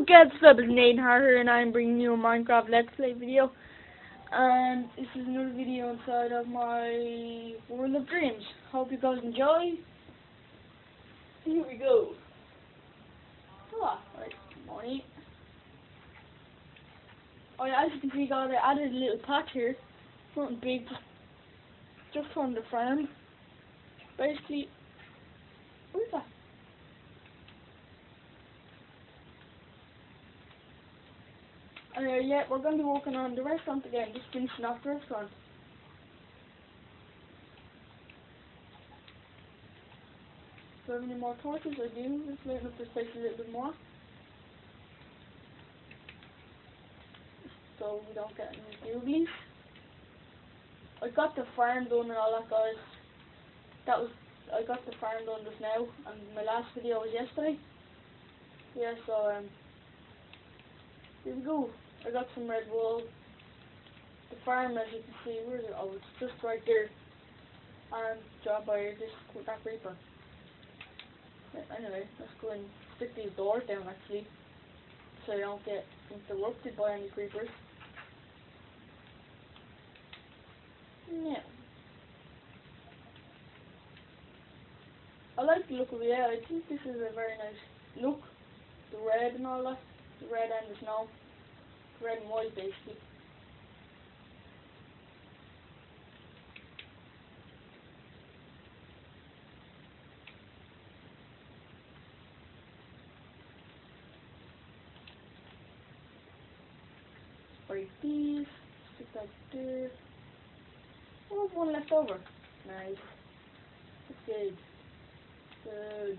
what's up, it's Nate Harte and I'm bringing you a Minecraft Let's Play video. And this is another video inside of my World of Dreams. Hope you guys enjoy. Here we go. Ah, right, money. Oh yeah, as you can see guys, I added a little patch here. Nothing big, just, on the farm. Basically, what is that? Uh, yeah, we're going to be working on the restaurant again, just finishing off the restaurant. Do I have any more torches? I do. Just lighten up the space a little bit more. So we don't get any googlies. I got the farm done and all that, guys. That was, I got the farm done just now, and my last video was yesterday. Yeah, so, um, here we go. I got some red wool. The farm, as you can see, where is it? Oh, it's just right there. And job by this that. Yeah, anyway, let's go and stick these doors down actually, so you don't get interrupted by any creepers. Yeah. I like the look of it, I think this is a very nice look. The red and all that. The red and the snow white basically. Break these, stick that there. Oh, one left over. Nice. That's good. Good.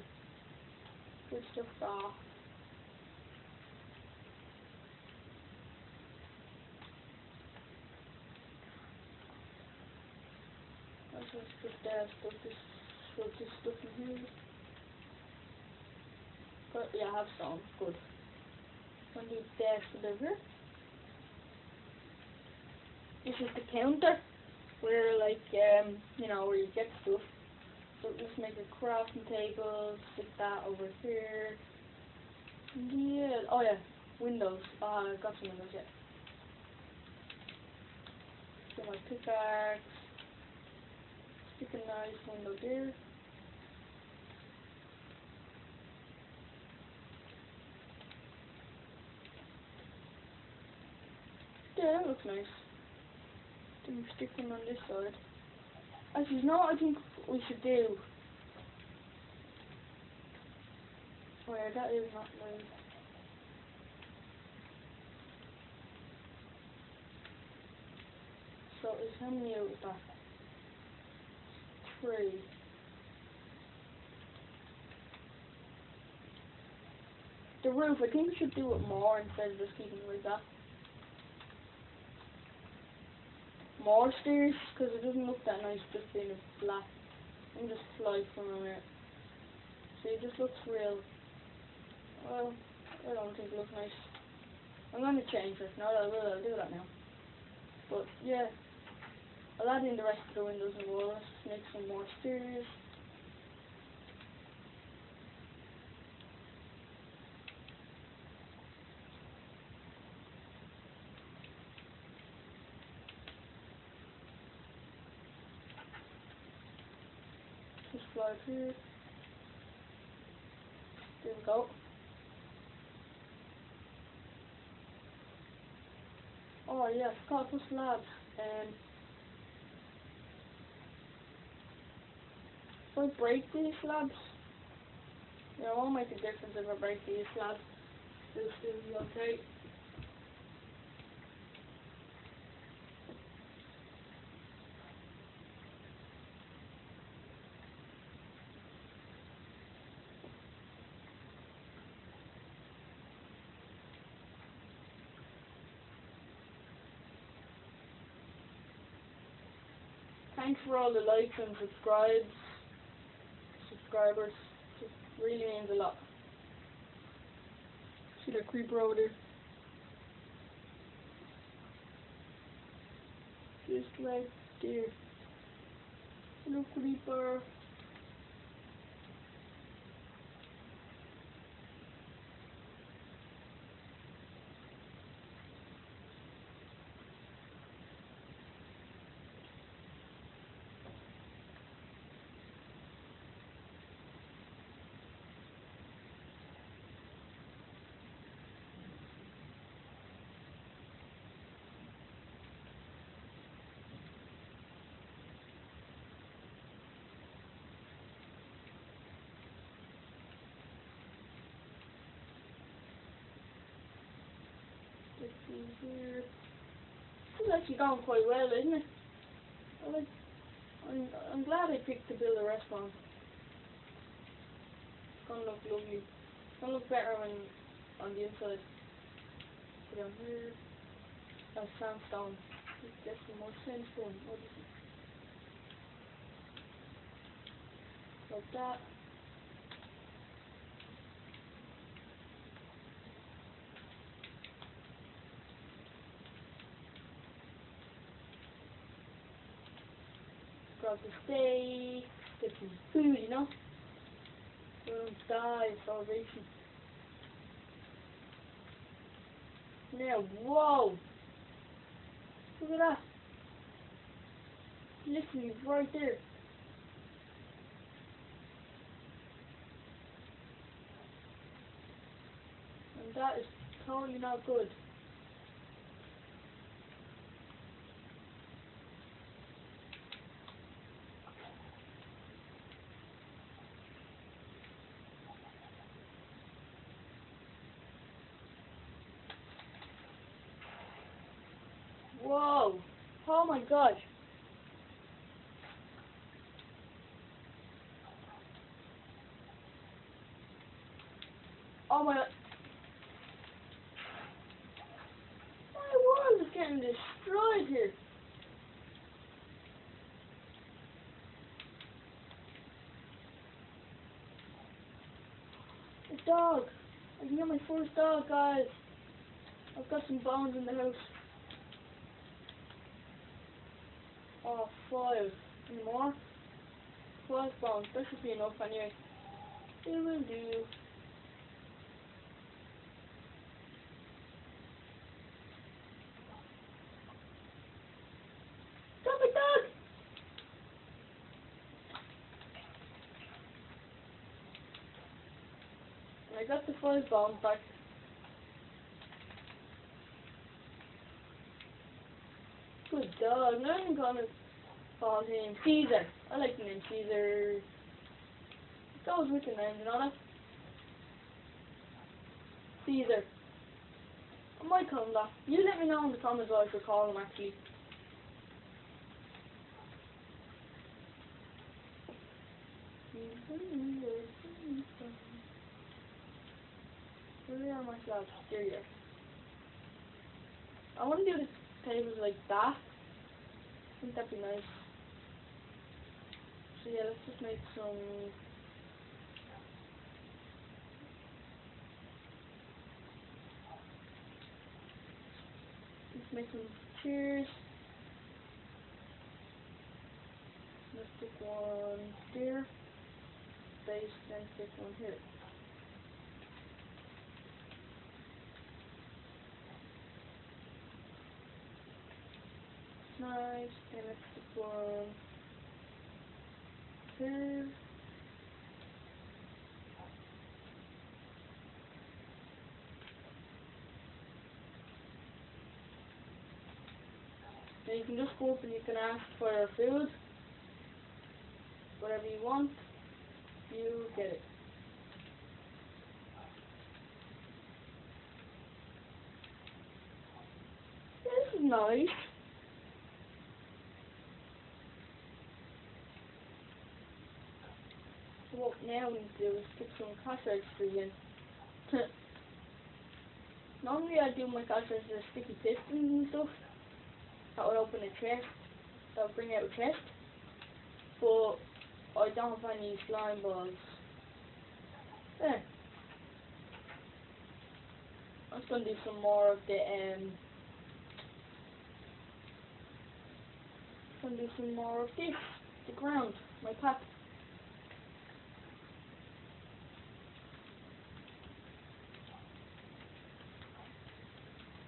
Good stuff, ah. let's put that, put this, put this stuff in here. But yeah, I have some, good. I need dash deliver. This is the counter, where like, um, you know, where you get stuff. So let's make a crafting table, stick that over here. Yeah, oh yeah, windows. Ah, uh, got some windows yet. So my pickaxe. Stick a nice window there. Yeah, that looks nice. Then stick them on this side. As you know, I think we should do. Oh yeah, that is not nice. So it's many out that? The roof, I think we should do it more instead of just keeping it like that. More stairs, because it doesn't look that nice just being flat. I'm just slide from it. See, it just looks real. Well, I don't think it looks nice. I'm going to change it. No, I will. I'll do that now. But, yeah. In the rest of the windows and walls, make some more stairs. Just slide here. There we go. Oh yeah, I forgot to put slabs. I break these slabs, it won't make a difference if I break these slabs. This is okay. Thanks for all the likes and subscribes subscribers. Just really means a lot. See the creeper over there? Just right there. Hello creeper. Let's here. This is actually going quite well, isn't it? I like, I'm, I'm glad I picked to build a restaurant. It's gonna look lovely. It's gonna look better when on the inside. Put down here. That's sandstone. Get some more sandstone. What is it? Like that. Grab the steak, get some food, you know? Don't die of starvation. Now, whoa! Look at that. Literally right there. And that is totally not good. Whoa! Oh my gosh! Oh my! My world is getting destroyed here! A dog! I can get my first dog, guys! I've got some bones in the house. Oh, five. Any more? Five bones. That should be enough anyway. It will do. I got the five bones back. Good dog. Now I'm gonna call him Caesar. I like the name Caesar. It goes with the name, you know that? Caesar. I might call him that. You let me know in the comments what I should call him actually. Where are my clouds? Here you are. I want to do the tables like that. I think that'd be nice. So yeah, let's just make some. Let's make some chairs. Let's stick one there. Base, then stick one here. Nice, and let's stick one here. Then you can just go up and you can ask for food. Whatever you want, you get it. This is nice. What now we need to do is stick some cash registers in. Normally I do my cash registers sticky pistons and stuff. That would open a chest. That would bring out a chest. But I don't have any slime balls. There. I'm just gonna do some more of the um I'm gonna do some more of this, the ground, my path.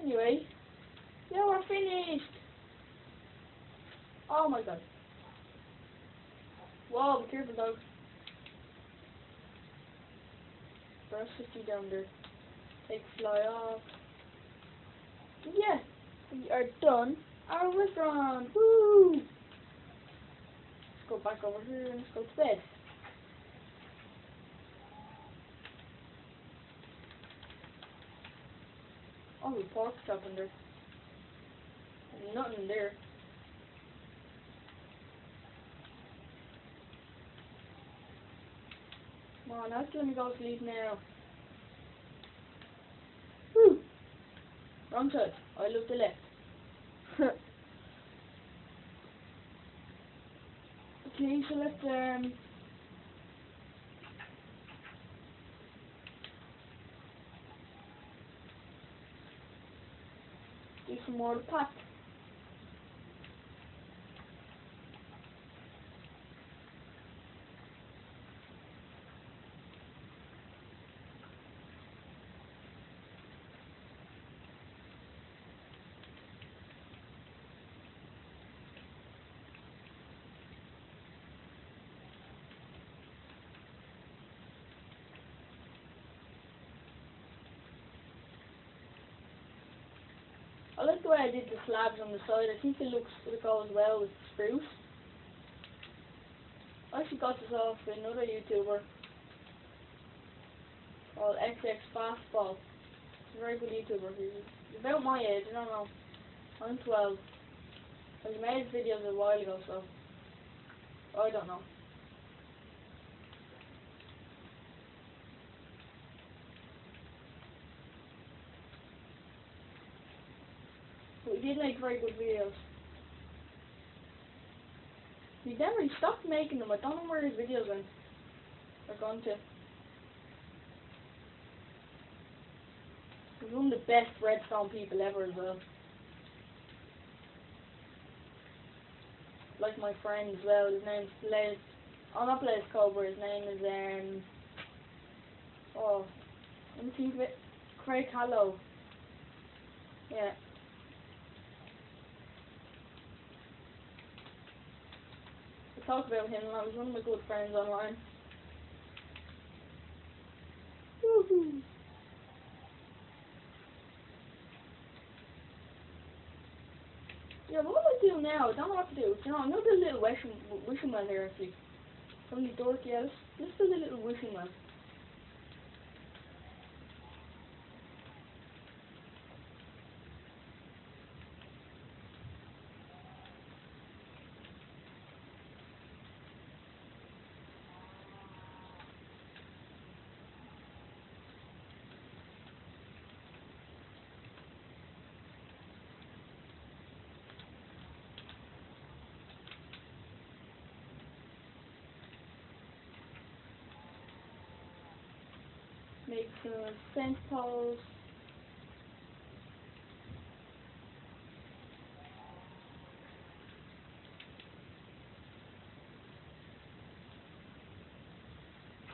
Anyway, yeah, we're finished. Oh my god. Whoa, be careful dog. Press 50 down there. Take fly off. Yeah, we are done our restaurant. Woo! Let's go back over here and let's go to bed. Oh, pork chop in there. Nothing in there. Come on, that's gonna go to sleep now. Whew. Wrong side. I look to left. okay, so let's um do some the way I did the slabs on the side. I think it looks it goes well with spruce. I actually got this off another YouTuber called XX Fastball. He's a very good YouTuber. He's about my age. I don't know. I'm 12. But He made videos a while ago, so I don't know. Did make very good videos. He never he stopped making them. I don't know where his videos went. Are gone to. He's one of the best redstone people ever as well. Like my friend as well. His name's Blaze. Oh, not Blaze Cobra. His name is um. Oh, let me think of it. Craig Hallow. Yeah. I talk about him lot. He's one of my good friends online. Yeah, what do I do now? I don't know what to do. You know, I'm gonna do a little wishing, wishing well here actually. From the dorky house. Let's do a little wishing well. Make some fence posts.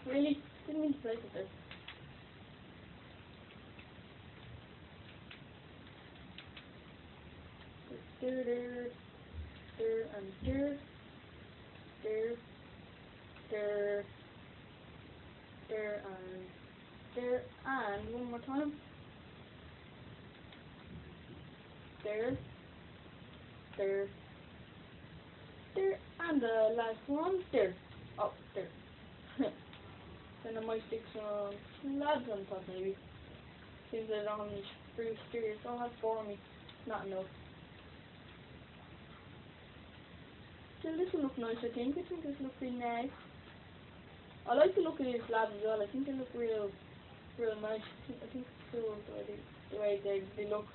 Really? Didn't mean to place it there. There, there, there, and there, there, there, there, and there, and one more time. There, there, and the last one, there. Oh, there. then I might stick some slabs on top maybe. Seems that I don't have any spruce stairs. I don't have four of me. Not enough. So this will look nice I think. I think this looks pretty nice. I like the look of these slabs as well. I think they look real real nice. I think it's cool the way they, the way they, they look.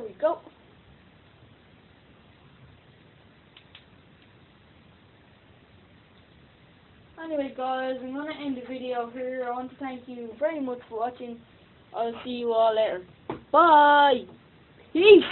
There we go. Anyway guys, I'm going to end the video here. I want to thank you very much for watching. I'll see you all later. Bye! Peace!